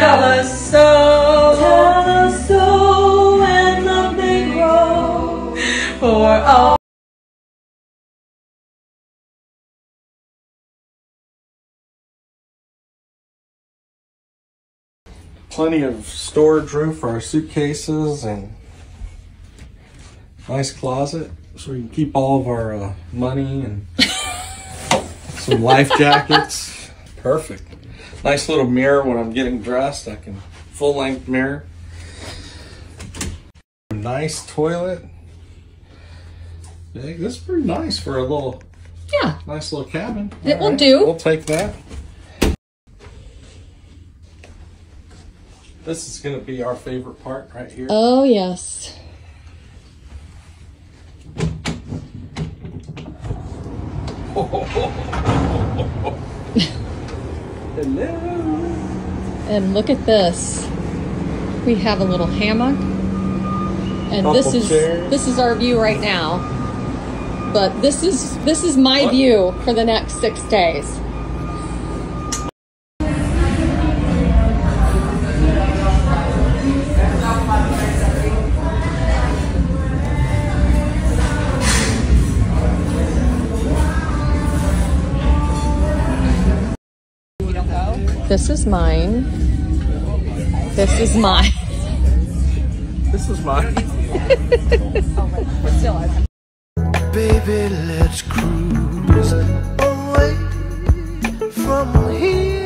Tell us so. Tell us so and the big road. For all. Plenty of storage room for our suitcases and nice closet so we can keep all of our uh, money and some life jackets. Perfect. Nice little mirror when I'm getting dressed. I can full length mirror. Nice toilet. Big. This is pretty nice for a little Yeah. nice little cabin. It will All do. We'll take that. This is going to be our favorite part right here. Oh, yes. Hello. And look at this. We have a little hammock. And this is chairs. this is our view right now. But this is this is my What? view for the next 6 days. This is mine. This is mine. This is mine. Baby, let's cruise away from here.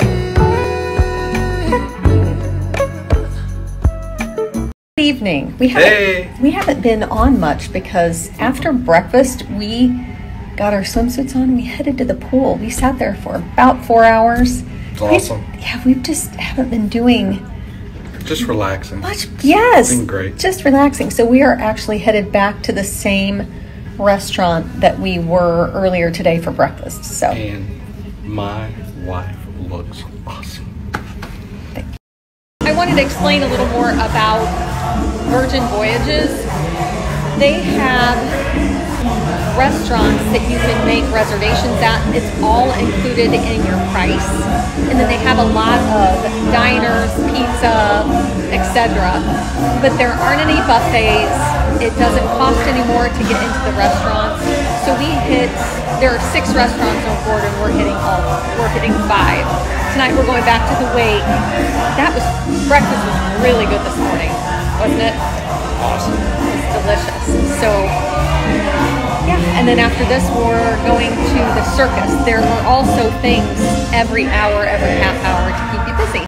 Good evening. We haven't Hey. we haven't been on much because after breakfast we got our swimsuits on. We headed to the pool. We sat there for about four hours. It's We've- awesome. yeah, we just haven't been doing Just relaxing. much. Yes, Been great. Just relaxing. So we are actually headed back to the same restaurant that we were earlier today for breakfast. So And my wife looks awesome. I wanted to explain a little more about Virgin Voyages. They have restaurants that you can make reservations at. It's all included in your price. And then they have a lot of diners, pizza, etc. But there aren't any buffets. It doesn't cost any more to get into the restaurants. So we hit there are six restaurants on board and we're hitting all we're hitting five. Tonight we're going back to the wake. That was breakfast was really good this morning, wasn't it? Awesome. It's delicious. So and then after this we're going to the circus. There are also things every hour, every half hour to keep you busy.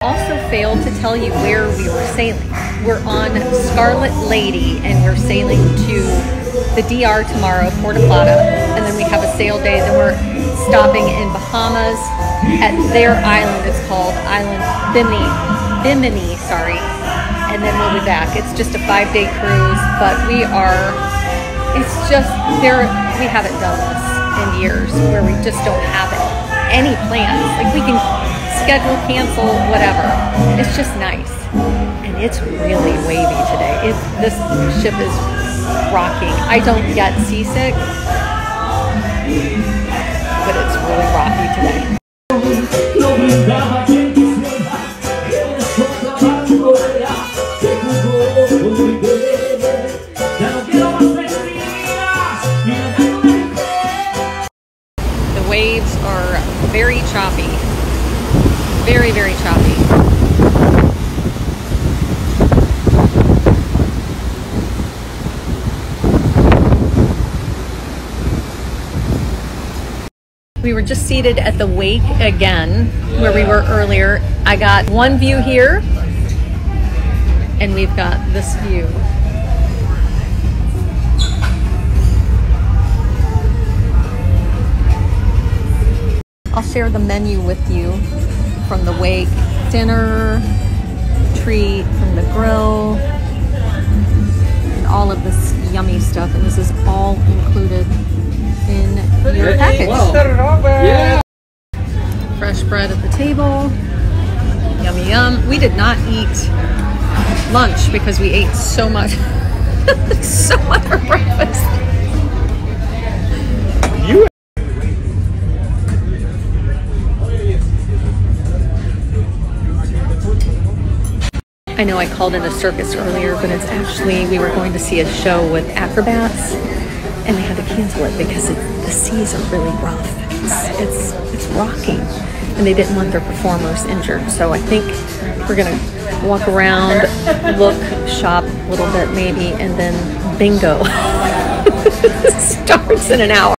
Also failed to tell you where we were sailing. We're on Scarlet Lady and we're sailing to the DR tomorrow, Puerto Plata, and then we have a sail day. Then we're stopping in Bahamas at their island. It's called Island Bimini. Bimini, sorry. And then we'll be back. It's just a five-day cruise, but we are it's just there we haven't done this in years where we just don't have any plans. Like we can schedule cancel whatever. It's just nice. And it's really wavy today. It, this ship is rocking. I don't get seasick but it's really We were just seated at the wake again, where we were earlier. I got one view here, and we've got this view. I'll share the menu with you from the wake dinner, treat from the grill, table. Yummy yum. We did not eat lunch because we ate so much, so much for breakfast. You I know I called in a circus earlier, but it's actually we were going to see a show with acrobats, and they had to cancel it because it, the seas are really rough. It's, it's it's rocking, and they didn't want their performers injured. So I think we're gonna walk around, look, shop a little bit maybe, and then bingo starts in an hour.